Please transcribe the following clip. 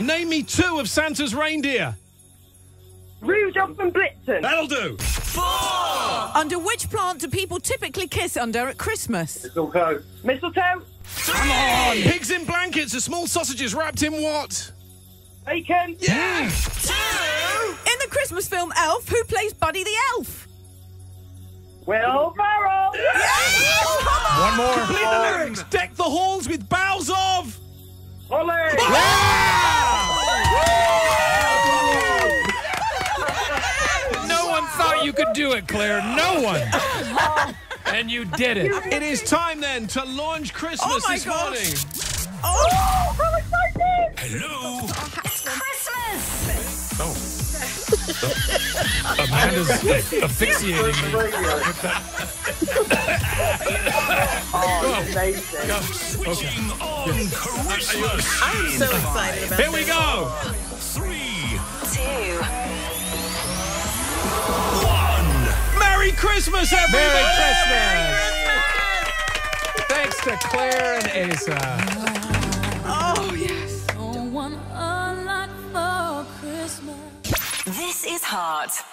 Name me two of Santa's reindeer. Rudolph and Blitzen. That'll do. Four. Under which plant do people typically kiss under at Christmas? Mistletoe. Mistletoe. Come on. Pigs in blankets are small sausages wrapped in what? Bacon. Yeah. In the Christmas film Elf, who plays Buddy the Elf? Will Ferrell. One more. Complete the um, lyrics. Deck the halls with boughs of. Holly. No one thought you could do it, Claire. No one. And you did it. It is time then to launch Christmas Oh my this gosh. morning. Oh! How exciting. Hello. Christmas. Oh. oh. Amanda's asphyxiating me. Oh, amazing. Switching on Christmas. I'm so excited about Here we go. Merry Christmas, everybody. Merry Christmas. Thanks to Claire and Asa. Oh, yes. This is Heart.